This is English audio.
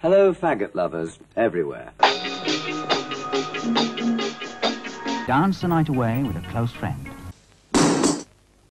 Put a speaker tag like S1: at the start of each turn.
S1: Hello, faggot lovers everywhere.
S2: Dance the night away with a close friend.